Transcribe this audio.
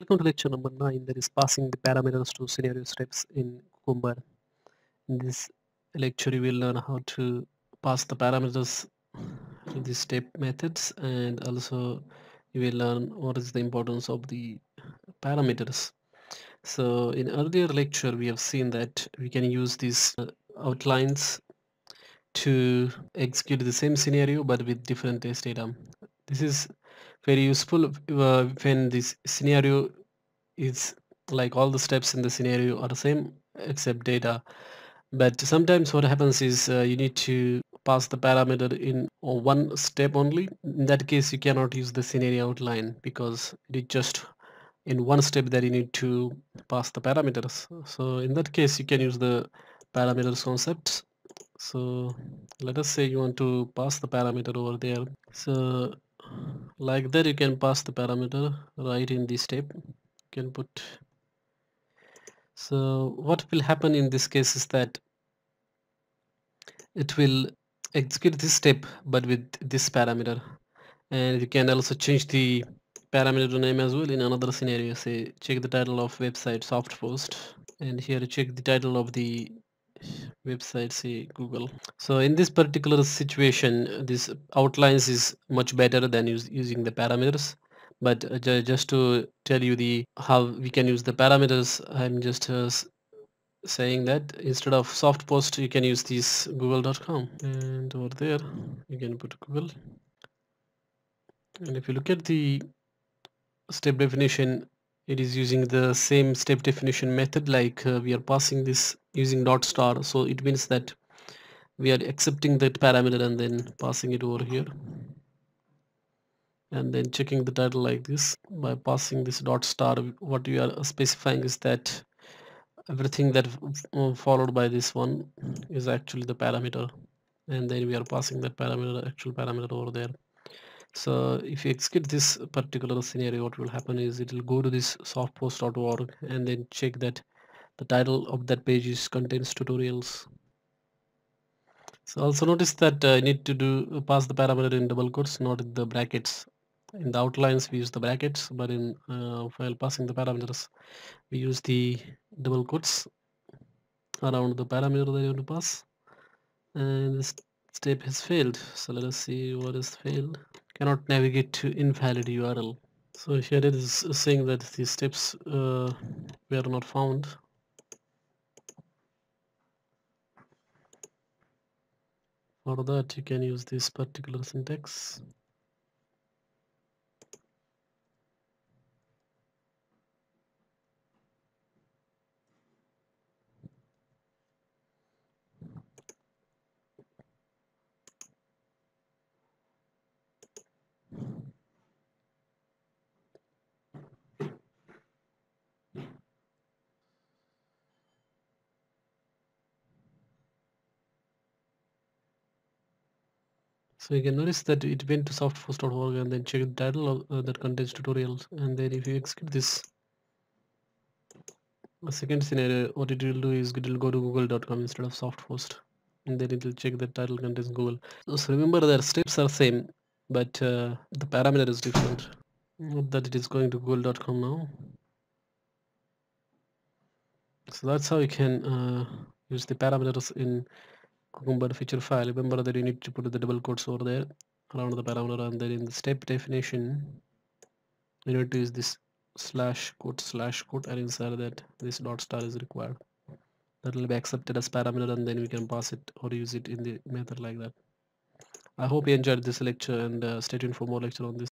Welcome to lecture number 9 that is passing the parameters to scenario steps in Cucumber. In this lecture you will learn how to pass the parameters to the step methods and also you will learn what is the importance of the parameters. So in earlier lecture we have seen that we can use these uh, outlines to execute the same scenario but with different test data. This is very useful uh, when this scenario is like all the steps in the scenario are the same except data. But sometimes what happens is uh, you need to pass the parameter in one step only. In that case you cannot use the scenario outline because it just in one step that you need to pass the parameters. So in that case you can use the parameters concepts so let us say you want to pass the parameter over there. So like that you can pass the parameter right in this step. You can put. So what will happen in this case is that it will execute this step but with this parameter. And you can also change the parameter name as well in another scenario. Say check the title of website softpost and here check the title of the website say google. So in this particular situation this outlines is much better than use, using the parameters. But uh, just to tell you the how we can use the parameters i'm just uh, saying that instead of softpost you can use this google.com and over there you can put google. And if you look at the step definition it is using the same step definition method like uh, we are passing this using dot star. So it means that we are accepting that parameter and then passing it over here. And then checking the title like this. By passing this dot star what we are specifying is that everything that followed by this one is actually the parameter. And then we are passing that parameter actual parameter over there so if you execute this particular scenario what will happen is it will go to this softpost.org and then check that the title of that page is contains tutorials. So also notice that uh, I need to do pass the parameter in double quotes not in the brackets. In the outlines we use the brackets but in uh, while passing the parameters we use the double quotes around the parameter that you want to pass. And this step has failed. So let us see what is failed cannot navigate to invalid url so here it is saying that the steps uh, were not found. For that you can use this particular syntax So you can notice that it went to softpost.org and then check the title of, uh, that contains tutorials. And then if you execute this a second scenario what it will do is it will go to google.com instead of softpost and then it will check the title contains google. So remember that steps are same but uh, the parameter is different. Not that it is going to google.com now. So that's how you can uh, use the parameters in Feature file remember that you need to put the double quotes over there. Around the parameter and then in the step definition you need to use this slash quote slash quote and inside that this dot star is required. That will be accepted as parameter and then we can pass it or use it in the method like that. I hope you enjoyed this lecture and uh, stay tuned for more lecture on this